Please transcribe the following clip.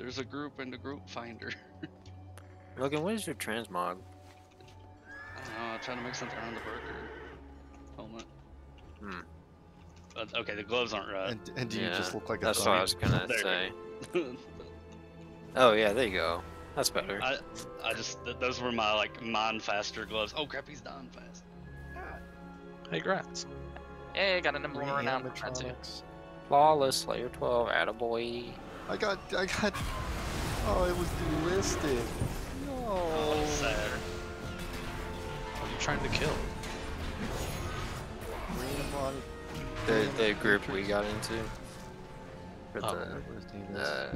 There's a group in the group finder. Logan, what is your transmog? I don't know. I'm trying to make something around the burger helmet. Hmm. But, okay, the gloves aren't right. And, and do you just look like a That's what I was gonna say. Oh yeah, there you go. That's better. I, I just th- those were my like mind faster gloves. Oh crap, he's dying fast. Hey, grats. Hey, got a number around that too. Animatronics. Flawless layer 12, attaboy. I got, I got. Oh, it was delisted. Oh, No. sad. What are you trying to kill? Greenmon. The the group we got into. For Oh. the